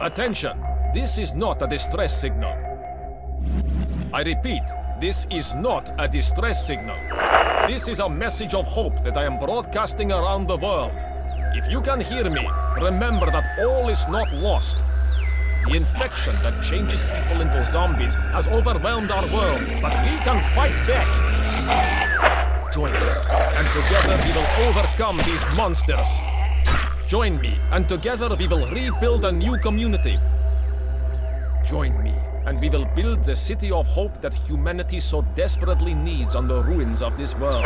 Attention! This is not a distress signal. I repeat, this is not a distress signal. This is a message of hope that I am broadcasting around the world. If you can hear me, remember that all is not lost. The infection that changes people into zombies has overwhelmed our world, but we can fight back. Join me, and together we will overcome these monsters. Join me, and together we will rebuild a new community. Join me, and we will build the city of hope that humanity so desperately needs on the ruins of this world.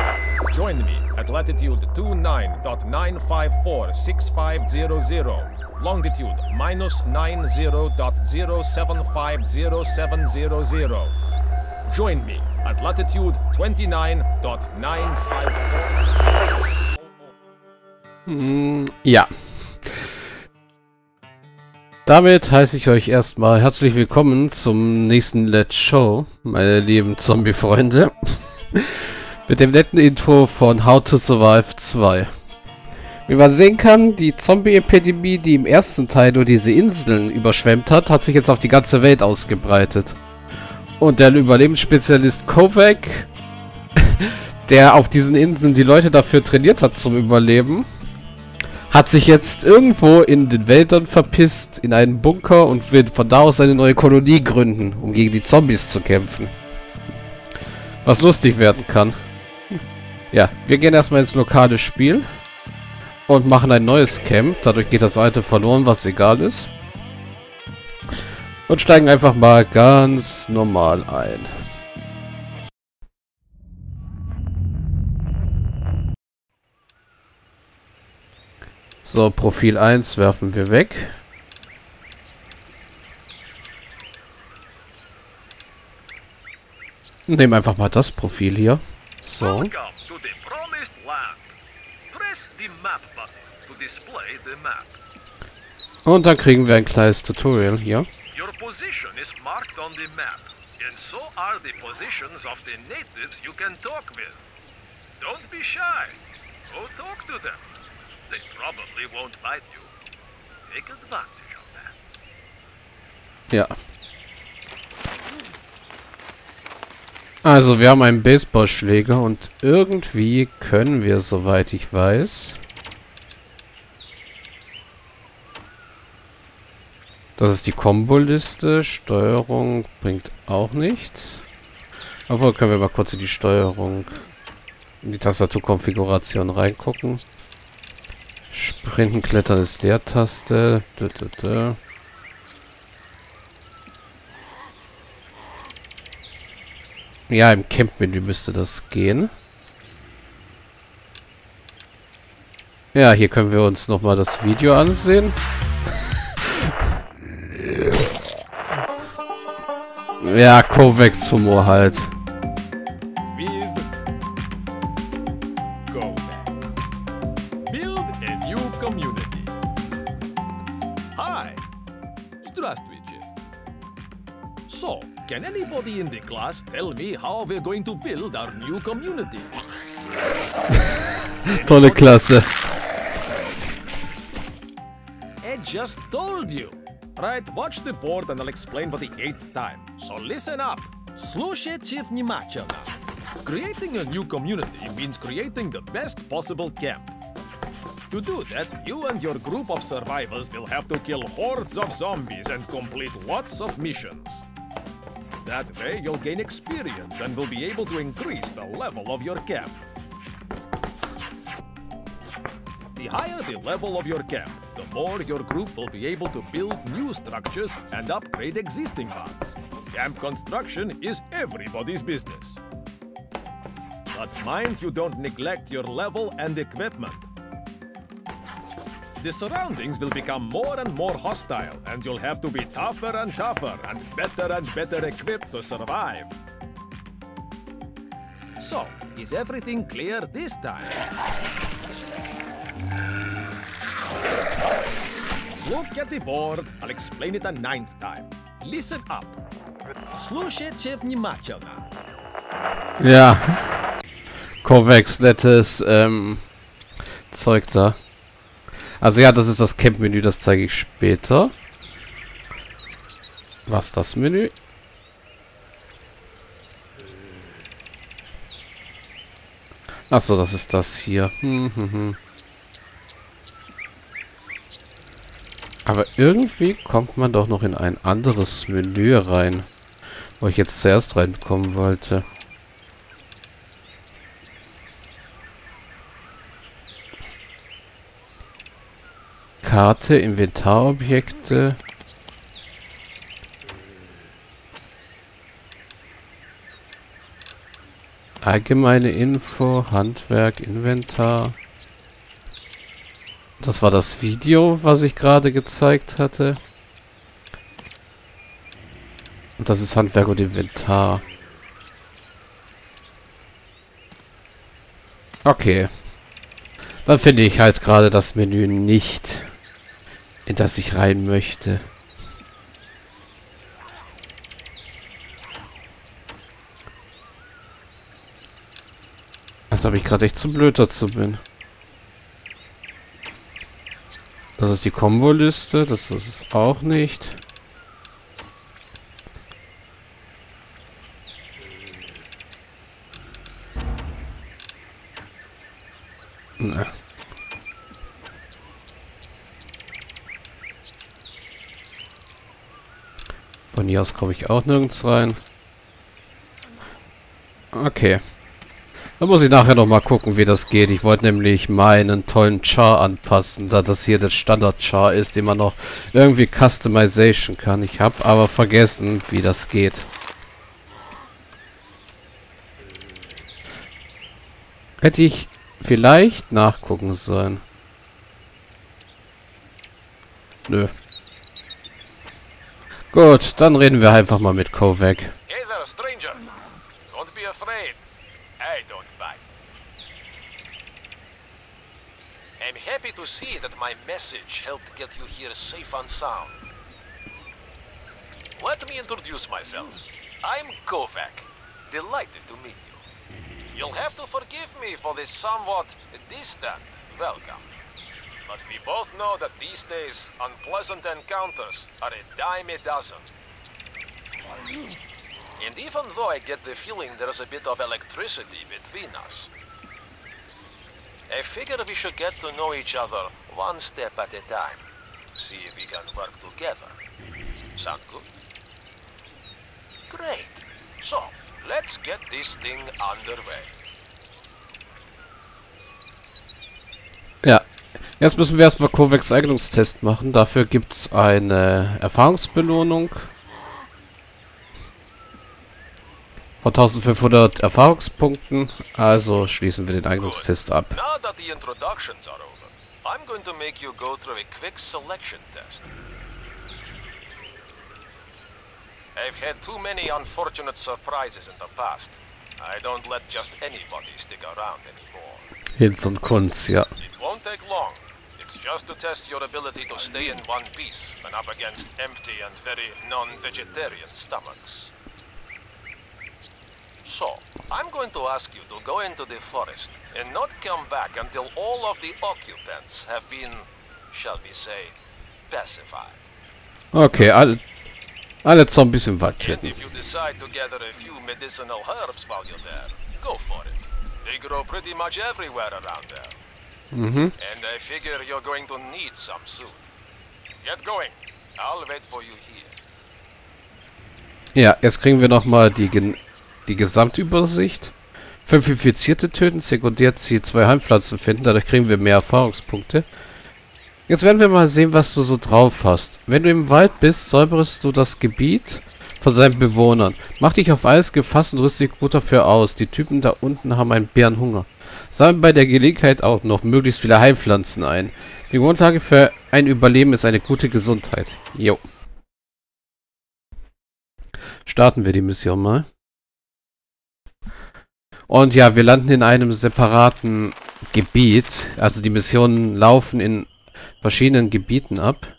Join me at latitude 29.9546500, longitude minus 90.0750700. Join me at latitude 29.954. Mm, ja. Damit heiße ich euch erstmal herzlich willkommen zum nächsten Let's Show, meine lieben Zombie-Freunde. Mit dem netten Intro von How to Survive 2. Wie man sehen kann, die Zombie-Epidemie, die im ersten Teil nur diese Inseln überschwemmt hat, hat sich jetzt auf die ganze Welt ausgebreitet. Und der Überlebensspezialist Kovac, der auf diesen Inseln die Leute dafür trainiert hat zum Überleben, hat sich jetzt irgendwo in den Wäldern verpisst, in einen Bunker und will von da aus eine neue Kolonie gründen, um gegen die Zombies zu kämpfen. Was lustig werden kann. Ja, wir gehen erstmal ins lokale Spiel und machen ein neues Camp. Dadurch geht das alte verloren, was egal ist. Und steigen einfach mal ganz normal ein. So, Profil 1 werfen wir weg. Nehmen einfach mal das Profil hier. So. Und dann kriegen wir ein kleines Tutorial hier. Your position is marked on the map, and so are the positions of the natives you can talk with. Don't be shy. Go talk to them. They probably won't bite you. Take advantage of that. Ja. Also, wir haben einen Baseballschläger und irgendwie können wir, soweit ich weiß... Das ist die Komboliste. Steuerung bringt auch nichts. Obwohl, können wir mal kurz in die Steuerung, in die Tastaturkonfiguration reingucken. Sprinten, Klettern ist Leertaste. Dö, dö, dö. Ja, im Camp-Menü müsste das gehen. Ja, hier können wir uns nochmal das Video ansehen. Ja, Kovacs Humor halt. Здравствуйте. So, can anybody in the class tell me how we're going to build our new community? Tolle Klasse. I just told you. Right, watch the board and I'll explain for the eighth time. So listen up. Слушайте внимательно. Creating a new community means creating the best possible camp. To do that, you and your group of survivors will have to kill hordes of zombies and complete lots of missions. That way, you'll gain experience and will be able to increase the level of your camp. The higher the level of your camp, the more your group will be able to build new structures and upgrade existing ones. Camp construction is everybody's business. But mind you don't neglect your level and equipment The surroundings will become more and more hostile, and you'll have to be tougher and tougher and better and better equipped to survive. So, is everything clear this time? Look at the board. I'll explain it a ninth time. Listen up. Слушайте внимательно. Ja. Kovacs nettes ähm, Zeug da. Also ja, das ist das Camp-Menü, das zeige ich später. Was das Menü? Achso, das ist das hier. Hm, hm, hm. Aber irgendwie kommt man doch noch in ein anderes Menü rein, wo ich jetzt zuerst reinkommen wollte. Karte, Inventarobjekte. Allgemeine Info, Handwerk, Inventar. Das war das Video, was ich gerade gezeigt hatte. Und das ist Handwerk und Inventar. Okay. Dann finde ich halt gerade das Menü nicht, in das ich rein möchte. Als ob ich gerade echt zu blöd dazu bin. Das ist die Kombo-Liste. Das ist es auch nicht. Ne. Von hier aus komme ich auch nirgends rein. Okay. Da muss ich nachher noch mal gucken, wie das geht. Ich wollte nämlich meinen tollen Char anpassen, da das hier der Standard-Char ist, den man noch irgendwie Customization kann. Ich habe aber vergessen, wie das geht. Hätte ich vielleicht nachgucken sollen. Nö. Gut, dann reden wir einfach mal mit Kovac. Hey there, stranger. Don't be afraid. I don't bite. I'm happy to see that my message helped get you here safe and sound. Let me introduce myself. I'm Kovac. Delighted to meet you. You'll have to forgive me for this somewhat distant welcome. But we both know that these days, unpleasant encounters are a dime a dozen. And even though I get the feeling there's a bit of electricity between us, I figure we should get to know each other one step at a time. See if we can work together. Sound good? Great. So, let's get this thing underway. Jetzt müssen wir erstmal Kovacs Eignungstest machen. Dafür gibt es eine Erfahrungsbelohnung. Von 1500 Erfahrungspunkten. Also schließen wir den Eignungstest ab. I've had too many unfortunate surprises in the past. I don't let just anybody stick around anymore. Hinz und Kunz, ja. It won't take long. Just to test your ability to stay in one piece when up against empty and very non-vegetarian stomachs. So, I'm going to ask you to go into the forest and not come back until all of the occupants have been, shall we say, pacified. Okay, alle, alle Zombies im Wald töten. if you decide to gather a few medicinal herbs while you're there, go for it. They grow pretty much everywhere around there. Mhm. And I figure you're going to need some soon. Get going. I'll wait for you here. Ja, jetzt kriegen wir nochmal die, Gen- die Gesamtübersicht. Fünf Infizierte töten, Sekundärziel zwei Heimpflanzen finden, dadurch kriegen wir mehr Erfahrungspunkte. Jetzt werden wir mal sehen, was du so drauf hast. Wenn du im Wald bist, säuberst du das Gebiet von seinen Bewohnern. Mach dich auf alles gefasst und rüste dich gut dafür aus. Die Typen da unten haben einen Bärenhunger. Sammle bei der Gelegenheit auch noch möglichst viele Heilpflanzen ein. Die Grundlage für ein Überleben ist eine gute Gesundheit. Jo. Starten wir die Mission mal. Und ja, wir landen in einem separaten Gebiet. Also die Missionen laufen in verschiedenen Gebieten ab.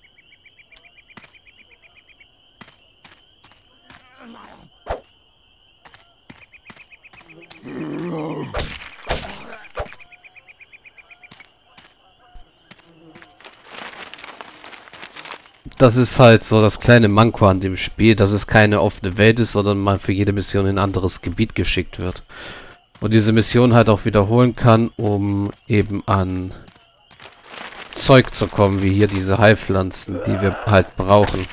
Das ist halt so das kleine Manko an dem Spiel, dass es keine offene Welt ist, sondern man für jede Mission in ein anderes Gebiet geschickt wird. Und diese Mission halt auch wiederholen kann, um eben an Zeug zu kommen, wie hier diese Heilpflanzen, die wir halt brauchen.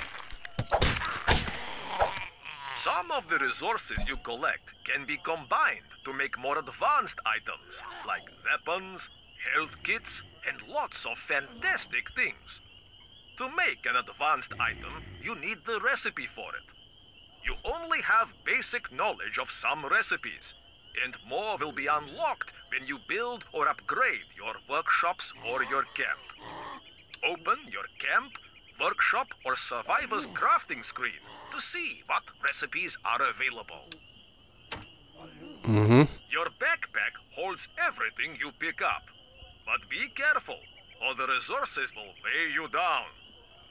Some of the resources you collect can be combined to make more advanced items, like weapons, health kits, and lots of fantastic things. To make an advanced item, you need the recipe for it. You only have basic knowledge of some recipes, and more will be unlocked when you build or upgrade your workshops or your camp. Open your camp, workshop, or survivor's crafting screen to see what recipes are available. Mhm. Your backpack holds everything you pick up. But be careful, or the resources will weigh you down.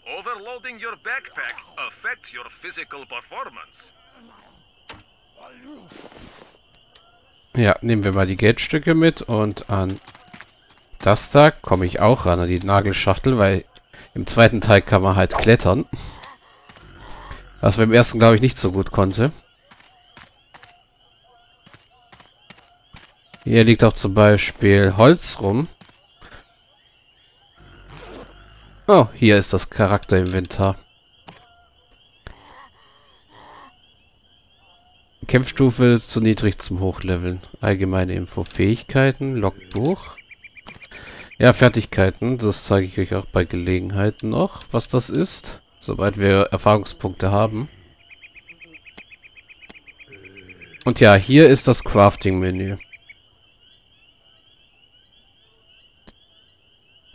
Overloading your backpack affects your physical performance. Ja, nehmen wir mal die Geldstücke mit und an das da komme ich auch ran, an die Nagelschachtel, weil im zweiten Teil kann man halt klettern. Was wir im ersten, glaube ich, nicht so gut konnte. Hier liegt auch zum Beispiel Holz rum. Oh, hier ist das Charakterinventar. Kämpfstufe zu niedrig zum Hochleveln. Allgemeine Info. Fähigkeiten, Logbuch. Ja, Fertigkeiten. Das zeige ich euch auch bei Gelegenheit noch, was das ist. Sobald wir Erfahrungspunkte haben. Und ja, hier ist das Crafting-Menü.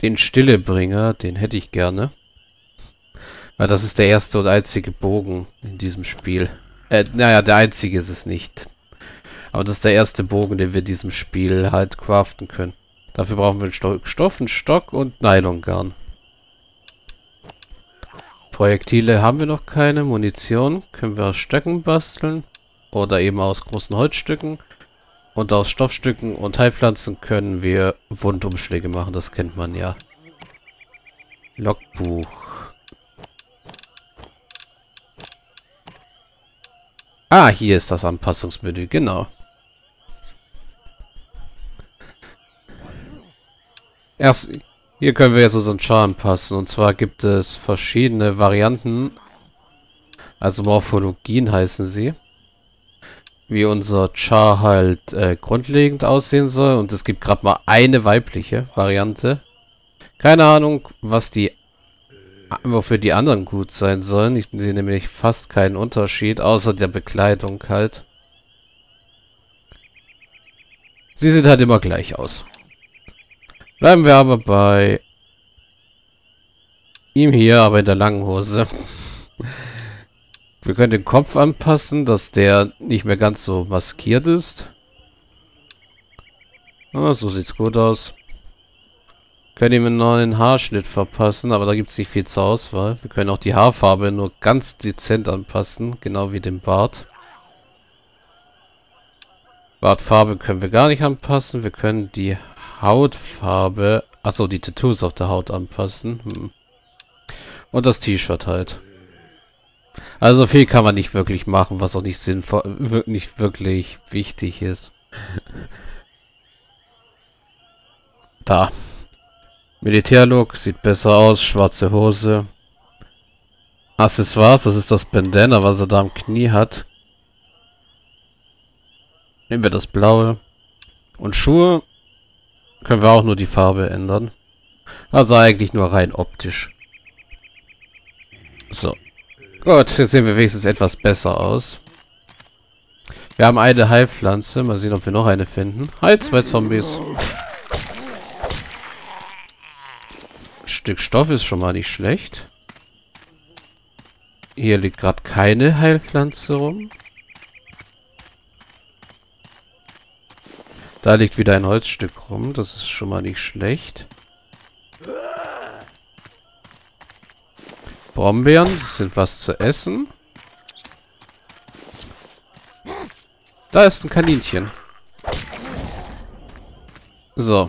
Den Stillebringer, den hätte ich gerne. Weil das ist der erste und einzige Bogen in diesem Spiel. Äh, naja, der einzige ist es nicht. Aber das ist der erste Bogen, den wir in diesem Spiel halt craften können. Dafür brauchen wir einen Sto Stoff, einen Stock und Nylongarn. Projektile haben wir noch keine. Munition können wir aus Stöcken basteln. Oder eben aus großen Holzstücken. Und aus Stoffstücken und Heilpflanzen können wir Wundumschläge machen. Das kennt man ja. Logbuch. Ah, hier ist das Anpassungsmenü, genau. Erst, hier können wir jetzt unseren Char anpassen. Und zwar gibt es verschiedene Varianten. Also Morphologien heißen sie. Wie unser Char halt äh, grundlegend aussehen soll. Und es gibt gerade mal eine weibliche Variante. Keine Ahnung, was die wofür die anderen gut sein sollen. Ich sehe nämlich fast keinen Unterschied, außer der Bekleidung halt. Sie sieht halt immer gleich aus. Bleiben wir aber bei ihm hier, aber in der langen Hose. Wir können den Kopf anpassen, dass der nicht mehr ganz so maskiert ist. Ah, so sieht's gut aus. Können ihm einen neuen Haarschnitt verpassen, aber da gibt es nicht viel zur Auswahl. Wir können auch die Haarfarbe nur ganz dezent anpassen, genau wie den Bart. Bartfarbe können wir gar nicht anpassen. Wir können die Hautfarbe, achso, die Tattoos auf der Haut anpassen. Hm. Und das T-Shirt halt. Also viel kann man nicht wirklich machen, was auch nicht sinnvoll, nicht wirklich wichtig ist. Da. Militärlook, sieht besser aus, schwarze Hose. Accessoires, das ist das Bandana, was er da am Knie hat. Nehmen wir das blaue. Und Schuhe können wir auch nur die Farbe ändern. Also eigentlich nur rein optisch. So. Gut, jetzt sehen wir wenigstens etwas besser aus. Wir haben eine Heilpflanze. Mal sehen, ob wir noch eine finden. Hi, zwei Zombies. Stück Stoff ist schon mal nicht schlecht. Hier liegt gerade keine Heilpflanze rum. Da liegt wieder ein Holzstück rum. Das ist schon mal nicht schlecht. Brombeeren sind was zu essen. Da ist ein Kaninchen. So.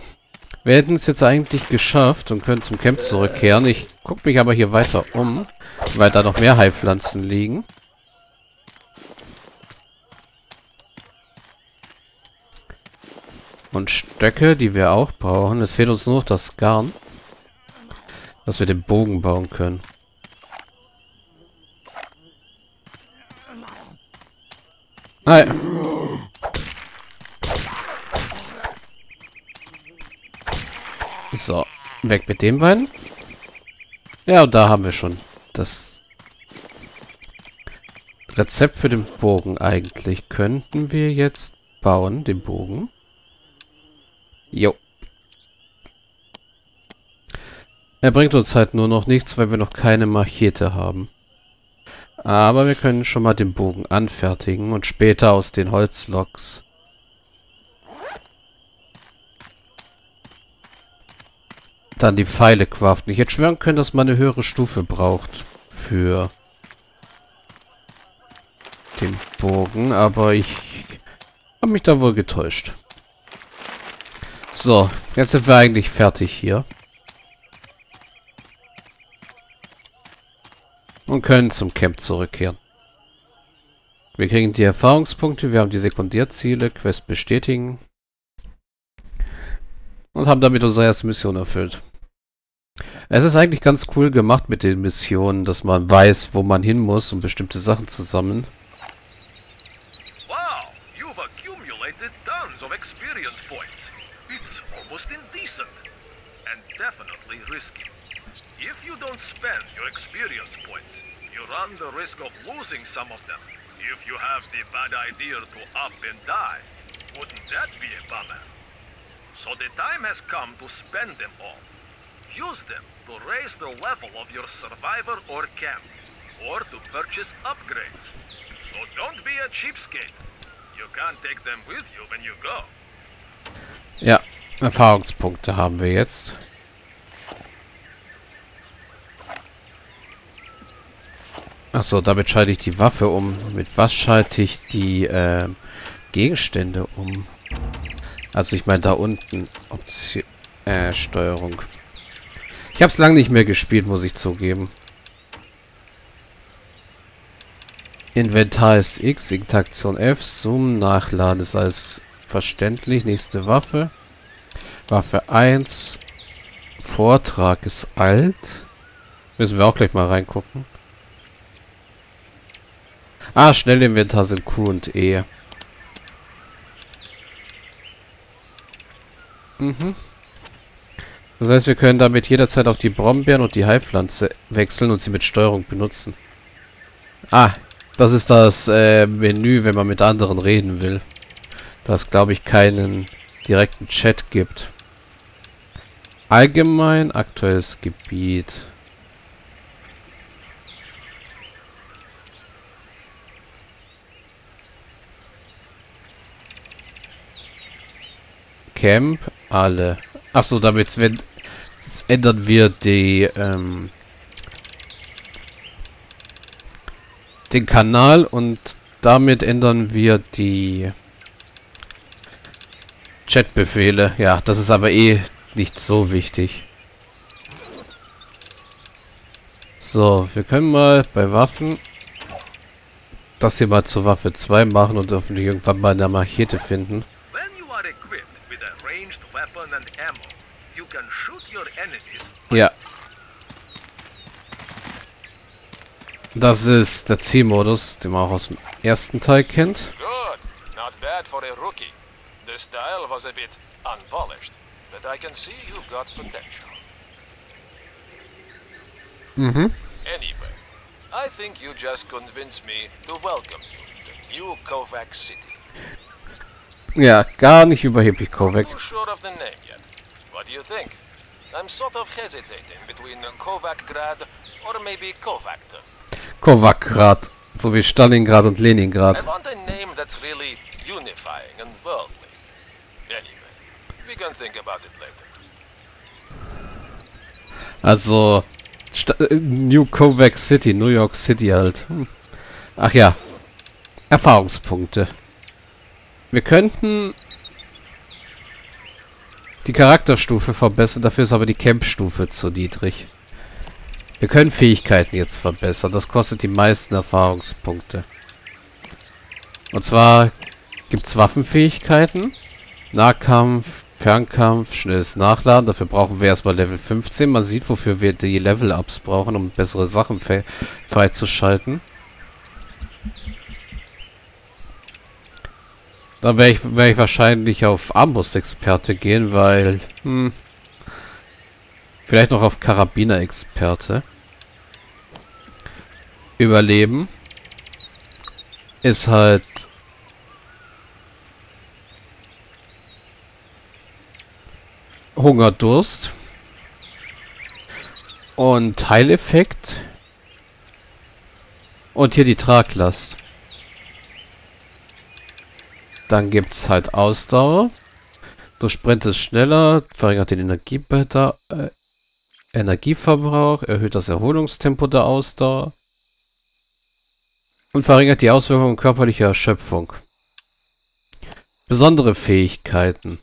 Wir hätten es jetzt eigentlich geschafft und können zum Camp zurückkehren. Ich gucke mich aber hier weiter um, weil da noch mehr Heilpflanzen liegen. Und Stöcke, die wir auch brauchen. Es fehlt uns nur noch das Garn. Dass wir den Bogen bauen können. Hi. So, weg mit dem Bein. Ja, und da haben wir schon das Rezept für den Bogen eigentlich. Könnten wir jetzt bauen, den Bogen. Jo. Er bringt uns halt nur noch nichts, weil wir noch keine Machete haben. Aber wir können schon mal den Bogen anfertigen und später aus den Holzloks dann die Pfeile craften. Ich hätte schwören können, dass man eine höhere Stufe braucht für den Bogen, aber ich habe mich da wohl getäuscht. So, jetzt sind wir eigentlich fertig hier. Und können zum Camp zurückkehren. Wir kriegen die Erfahrungspunkte, wir haben die Sekundärziele, Quest bestätigen. Und haben damit unsere erste Mission erfüllt. Es ist eigentlich ganz cool gemacht mit den Missionen, dass man weiß, wo man hin muss, um bestimmte Sachen zu sammeln. Wow, you've accumulated tons of experience points. It's almost indecent. And definitely risky. If you don't spend your experience points, you run the risk of losing some of them. If you have the bad idea to up and die, wouldn't that be a bummer? So the time has come to spend them all. Use them to raise the level of your survivor or camp, or to purchase upgrades. So don't be a cheapskate. You can't take them with you when you go. Ja, Erfahrungspunkte haben wir jetzt. Achso, damit schalte ich die Waffe um. Mit was schalte ich die äh, Gegenstände um? Also ich meine da unten Option äh, Steuerung. Ich habe es lange nicht mehr gespielt, muss ich zugeben. Inventar ist X, Interaktion F, Zoom, Nachladen ist alles verständlich. Nächste Waffe. Waffe 1. Vortrag ist alt. Müssen wir auch gleich mal reingucken. Ah, Schnellinventar sind Q und E. Mhm. Das heißt, wir können damit jederzeit auch die Brombeeren und die Heilpflanze wechseln und sie mit Steuerung benutzen. Ah, das ist das äh, Menü, wenn man mit anderen reden will. Das glaube ich keinen direkten Chat gibt. Allgemein aktuelles Gebiet. Camp, alle. Achso, damit ändern wir die, ähm, den Kanal und damit ändern wir die Chatbefehle. Ja, das ist aber eh nicht so wichtig. So, wir können mal bei Waffen das hier mal zur Waffe 2 machen und hoffentlich irgendwann mal eine Machete finden. Ja. Das ist der C-Modus, den man auch aus dem ersten Teil kennt. Good. Not bad for a rookie. The style was a bit unpolished, but I can see you've got potential. Mhm. Anyway, I think you just convinced me to welcome you to New Kovac City. Ja, gar nicht überheblich, Kovac. Sure of the name yet. What do you think? I'm sort of hesitating between Kovac-Grad or maybe Kovactor. Kovac-Grad, so wie Stalingrad und Leningrad. I want a name that's really unifying and worldly. Anyway, we can think about it later. Also, St äh, New Kovac City, New York City halt. Hm. Ach ja. Erfahrungspunkte. Wir könnten die Charakterstufe verbessern, dafür ist aber die Campstufe zu niedrig. Wir können Fähigkeiten jetzt verbessern, das kostet die meisten Erfahrungspunkte. Und zwar gibt es Waffenfähigkeiten, Nahkampf, Fernkampf, schnelles Nachladen. Dafür brauchen wir erstmal Level 15. Man sieht, wofür wir die Level-Ups brauchen, um bessere Sachen freizuschalten. Dann werde ich, werd ich wahrscheinlich auf Armbrust-Experte gehen, weil... Hm, vielleicht noch auf Karabiner-Experte. Überleben. Ist halt Hunger, Durst. Und Heileffekt. Und hier die Traglast. Dann gibt es halt Ausdauer. Du sprintest schneller, verringert den Energiebetter, äh, Energieverbrauch, erhöht das Erholungstempo der Ausdauer und verringert die Auswirkungen körperlicher Erschöpfung. Besondere Fähigkeiten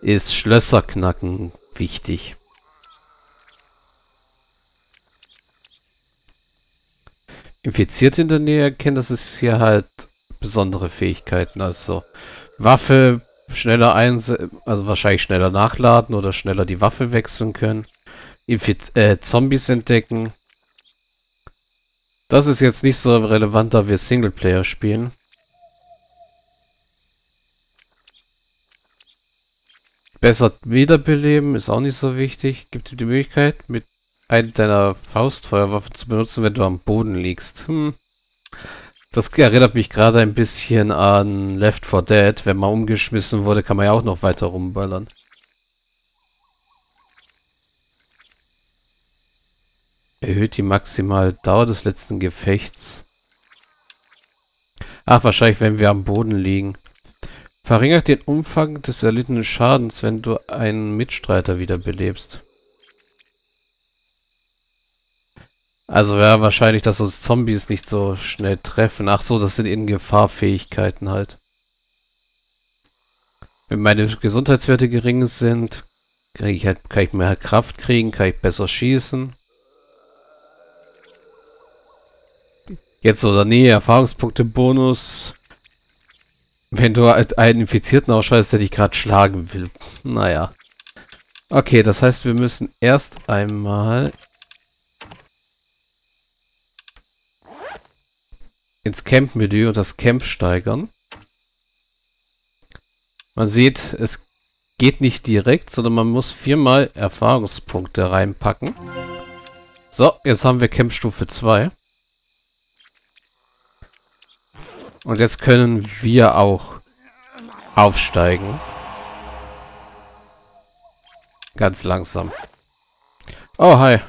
ist Schlösserknacken wichtig. Infizierte in der Nähe erkennen, das ist hier halt besondere Fähigkeiten. Also Waffe schneller einsetzen, also wahrscheinlich schneller nachladen oder schneller die Waffe wechseln können. Infiz äh, Zombies entdecken. Das ist jetzt nicht so relevant, da wir Singleplayer spielen. Besser wiederbeleben ist auch nicht so wichtig. Gibt dir die Möglichkeit, mit einer deiner Faustfeuerwaffen zu benutzen, wenn du am Boden liegst. Hm. Das erinnert mich gerade ein bisschen an Left 4 Dead. Wenn man umgeschmissen wurde, kann man ja auch noch weiter rumballern. Erhöht die maximale Dauer des letzten Gefechts. Ach, wahrscheinlich, wenn wir am Boden liegen. Verringert den Umfang des erlittenen Schadens, wenn du einen Mitstreiter wiederbelebst. Also wäre wahrscheinlich, dass uns Zombies nicht so schnell treffen. Ach so, das sind eben Gefahrfähigkeiten halt. Wenn meine Gesundheitswerte gering sind, krieg ich halt, kann ich mehr Kraft kriegen, kann ich besser schießen. Jetzt oder nee, Erfahrungspunkte Bonus. Wenn du einen Infizierten ausschaltest, der dich gerade schlagen will. Naja. Okay, das heißt, wir müssen erst einmal ins Camp-Menü und das Camp steigern. Man sieht, es geht nicht direkt, sondern man muss viermal Erfahrungspunkte reinpacken. So, jetzt haben wir Camp Stufe 2. Und jetzt können wir auch aufsteigen. Ganz langsam. Oh, hi.